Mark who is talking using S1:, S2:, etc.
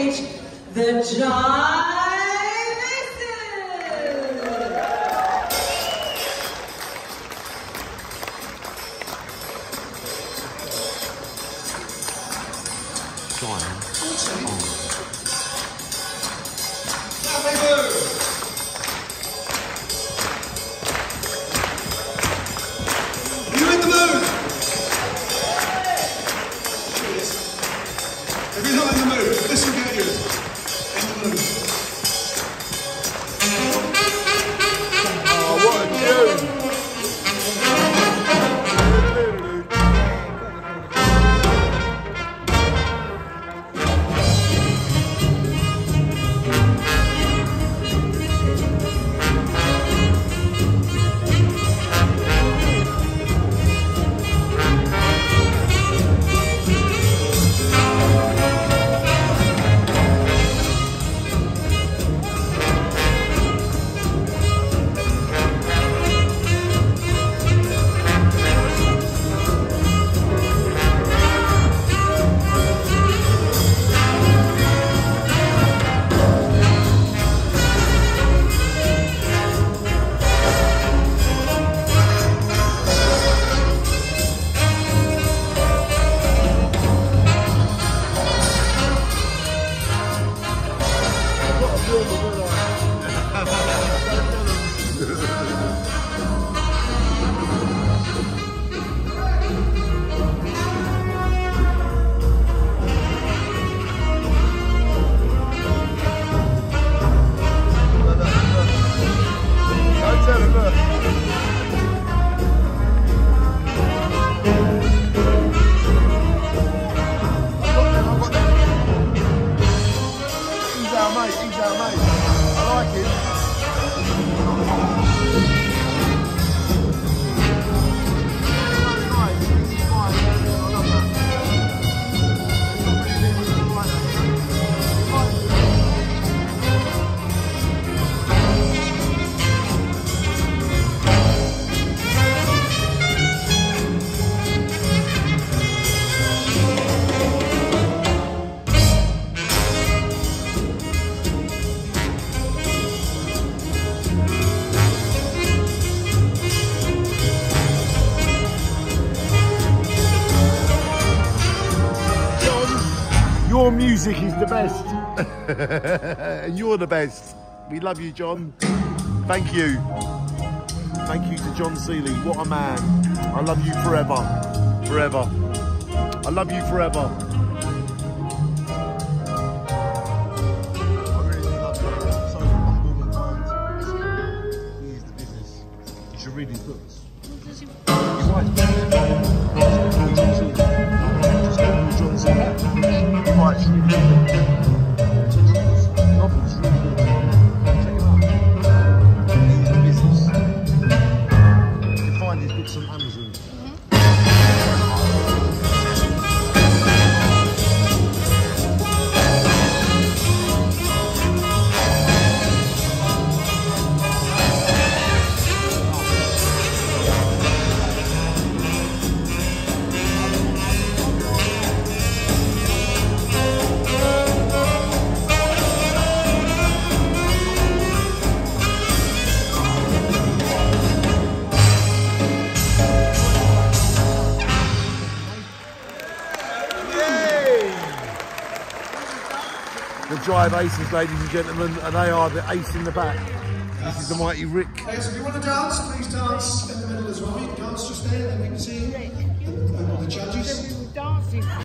S1: stage, the Jive
S2: your music is the best. and you're the best. We love you, John. Thank you. Thank you to John Seeley. What a man. I love you forever. Forever. I love you forever. The Jive Aces, ladies and gentlemen, and they are the ace in the back. This is the mighty Rick.
S3: Okay, so if you want to dance, please dance in the middle as well. You can dance just there, then we can see the, the judges.
S4: dancing.